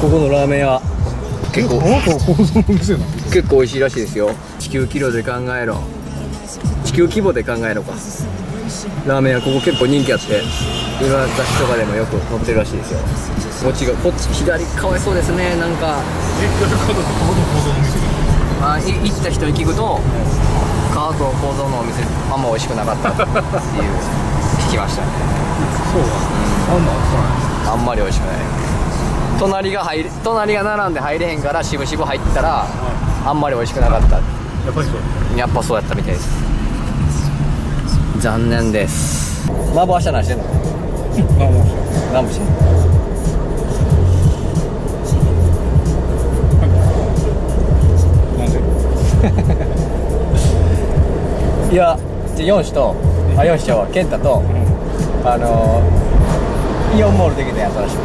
ここのラーメン屋結構。結構美味しいらしいですよ。地球キロで考えろ。地球規模で考えろか。ラーメン屋ここ結構人気あって。いろんな雑誌とかでもよく載ってるらしいですよ。こっちがこっち左かわいそうですね。なんか。え左側だと？ここの構造の店。なのあい行った人に聞くと川と構造のお店あんま美味しくなかったっていう 聞きましたね。そうだ。あんなあっあんまり美味しくない隣が入れ隣が並んで入れへんから渋々入ったらあんまり美味しくなかった。たやっぱりそう。やっぱそうやったみたいです。残念です。麻婆明日何してんの？何もしてんのなんで？いやじゃ4子とあ4子ちゃう。わ健太とあのー、イオンモールできたや新しく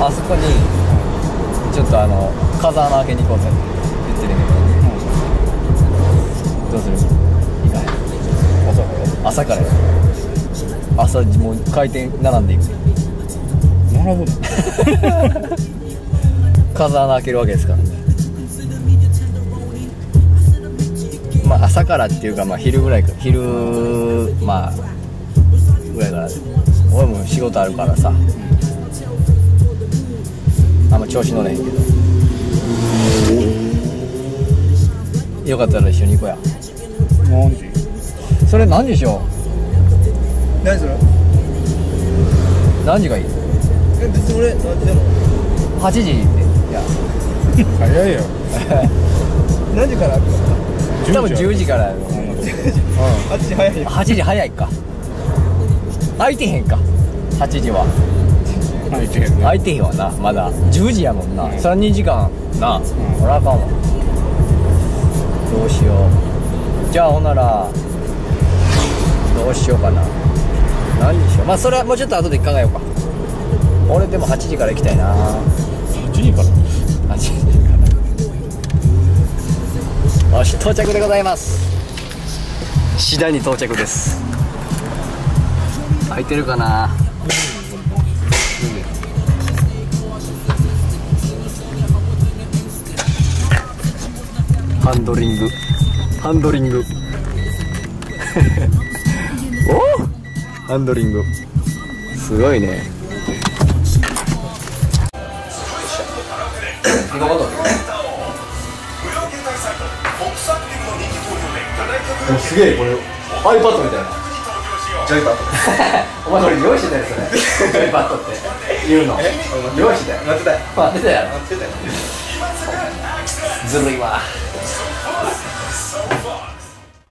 あそこにちょっとあの風穴開けに行こうぜって言ってるけどどうする行かへん朝から朝もう開店並んでいく並ぶ風穴開けるわけですからねまあ朝からっていうかまあ昼ぐらいか。昼まあぐらいから俺も仕事あるからさ、あんま調子乗れへんけど。よかったら一緒に行こうや。何時？それ何時しよ何それ？う何時がいい？え別に俺何時でも8時でいや。早いよ。何時から多分10時からやろう。んうん。8時早いよ。8時早いか空いてへんか。8時は。入ってへんね。空いてへんわな。まだ。10時やもんな、うん。それは2時間な、ん。そらあかんわ。どうしよう。じゃあほんならどうしようかな。何にしよう。まあそれはもうちょっと後で考えようか。俺でも8時から行きたいな。8時から。8時から。よし到着でございます。次第に到着です空いてるかな？ハンドリング。ハンドリング。おハンドリング。すごいね。すげえこれ。iPad みたいな。ジョイパット。お前それ用意してたよそれ。ジョイパットって言うの。用意してたよ。ってたよ。待ってたよ待ってたよ。ずるいわ。